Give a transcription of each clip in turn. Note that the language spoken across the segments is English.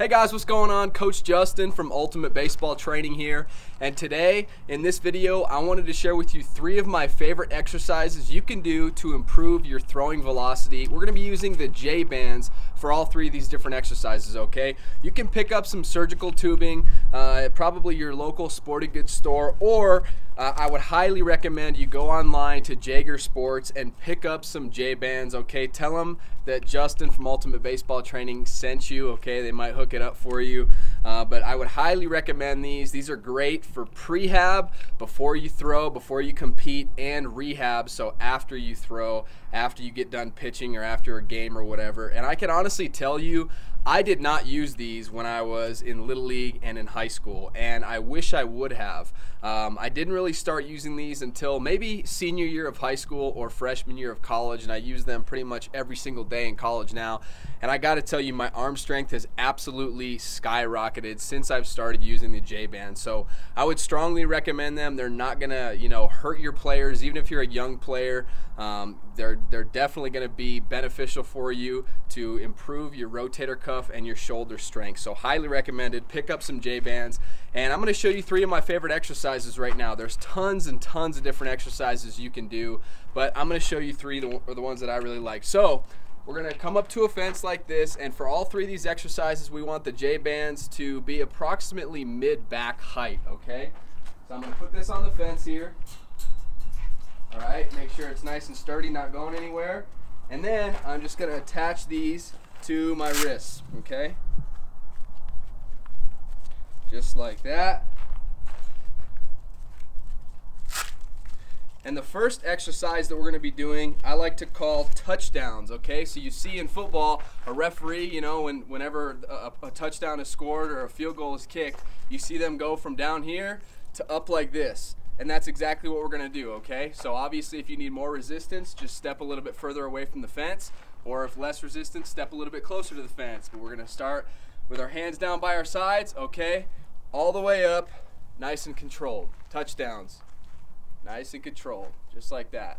Hey guys, what's going on? Coach Justin from Ultimate Baseball Training here. And today, in this video, I wanted to share with you three of my favorite exercises you can do to improve your throwing velocity. We're gonna be using the J-bands for all three of these different exercises, okay? You can pick up some surgical tubing, uh, probably your local sporting goods store, or uh, I would highly recommend you go online to Jaeger Sports and pick up some J-bands, okay? Tell them that Justin from Ultimate Baseball Training sent you, okay? They might hook it up for you. Uh, but I would highly recommend these. These are great for prehab, before you throw, before you compete, and rehab, so after you throw, after you get done pitching or after a game or whatever. And I can honestly tell you, I did not use these when I was in Little League and in high school, and I wish I would have. Um, I didn't really start using these until maybe senior year of high school or freshman year of college, and I use them pretty much every single day in college now. And I got to tell you, my arm strength has absolutely skyrocketed since I've started using the J band. So I would strongly recommend them. They're not gonna, you know, hurt your players, even if you're a young player. Um, they're they're definitely to be beneficial for you to improve your rotator cuff and your shoulder strength. So highly recommended. Pick up some J bands, and I'm to show you three of my favorite exercises right now. There's tons and tons of different exercises you can do, but I'm to show you three the, the ones that I really like. So we're gonna come up to a fence like this, and for all three of these exercises, we want the J-bands to be approximately mid-back height, okay? So I'm gonna put this on the fence here. All right, make sure it's nice and sturdy, not going anywhere. And then I'm just gonna attach these to my wrists, okay? Just like that. And the first exercise that we're going to be doing, I like to call touchdowns, okay? So you see in football, a referee, you know, when, whenever a, a, touchdown is scored or a field goal is kicked, you see them go from down here to up like this. And that's exactly what we're going to do, okay? So obviously if you need more resistance, just step a little bit further away from the fence. Or if less resistance, step a little bit closer to the fence. But we're going to start with our hands down by our sides, okay? All the way up, nice and controlled. Touchdowns. Nice and controlled, just like that.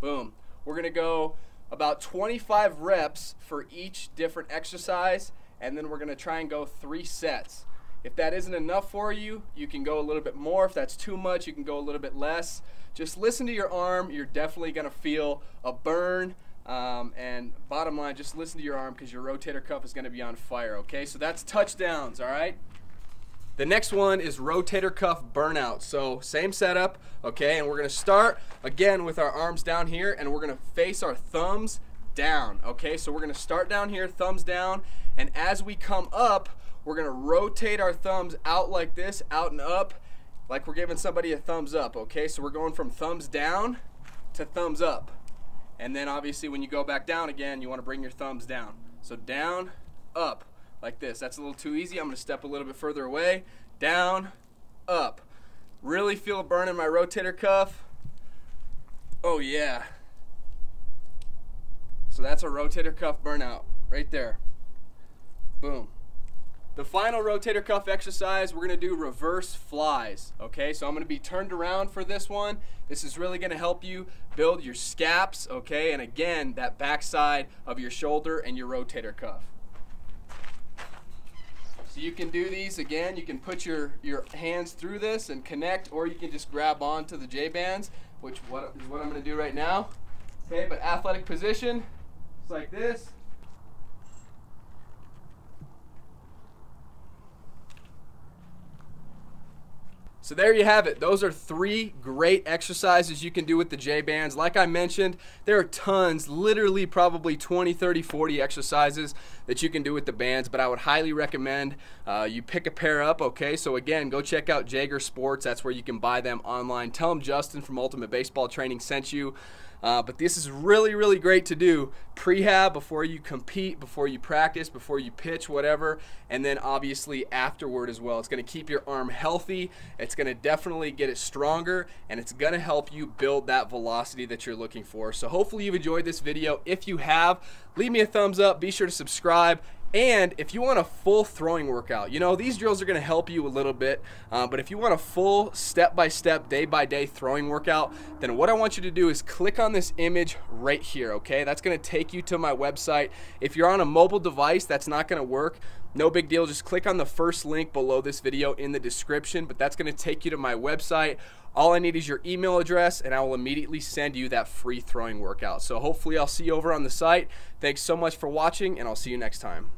Boom. We're to go about 25 reps for each different exercise, and then we're to try and go three sets. If that isn't enough for you, you can go a little bit more. If that's too much, you can go a little bit less. Just listen to your arm. You're definitely to feel a burn. Um, and bottom line, just listen to your arm because your rotator cuff is going to be on fire, okay? So that's touchdowns, all right? The next one is rotator cuff burnout. So same setup, okay? And we're gonna start again with our arms down here and we're gonna face our thumbs down, okay? So we're gonna start down here, thumbs down, and as we come up, we're gonna rotate our thumbs out like this, out and up, like we're giving somebody a thumbs up, okay? So we're going from thumbs down to thumbs up. And then obviously when you go back down again, you wanna bring your thumbs down. So down, up like this. That's a little too easy. I'm to step a little bit further away, down, up. Really feel a burn in my rotator cuff. Oh yeah. So that's a rotator cuff burnout right there. Boom. The final rotator cuff exercise, we're to do reverse flies. Okay, so I'm to be turned around for this one. This is really to help you build your scaps, okay, and again, that backside of your shoulder and your rotator cuff. So you can do these again. You can put your, your hands through this and connect, or you can just grab onto the J-bands, which what, is what I'm going to do right now. Okay, but athletic position, it's like this. So there you have it. Those are three great exercises you can do with the J-bands. Like I mentioned, there are tons, literally probably 20, 30, 40 exercises that you can do with the bands, but I would highly recommend uh, you pick a pair up, okay? So again, go check out Jaeger Sports. That's where you can buy them online. Tell them Justin from Ultimate Baseball Training sent you. Uh, but this is really, really great to do prehab before you compete, before you practice, before you pitch, whatever, and then obviously afterward as well. It's going to keep your arm healthy. It's going to definitely get it stronger, and it's going to help you build that velocity that you're looking for. So hopefully you've enjoyed this video. If you have, leave me a thumbs up. Be sure to subscribe and if you want a full throwing workout, you know, these drills are going to help you a little bit, uh, but if you want a full step-by-step, day-by-day throwing workout, then what I want you to do is click on this image right here, okay? That's going to take you to my website. If you're on a mobile device, that's not going to work, no big deal. Just click on the first link below this video in the description, but that's going to take you to my website. All I need is your email address, and I will immediately send you that free throwing workout. So hopefully I'll see you over on the site. Thanks so much for watching, and I'll see you next time.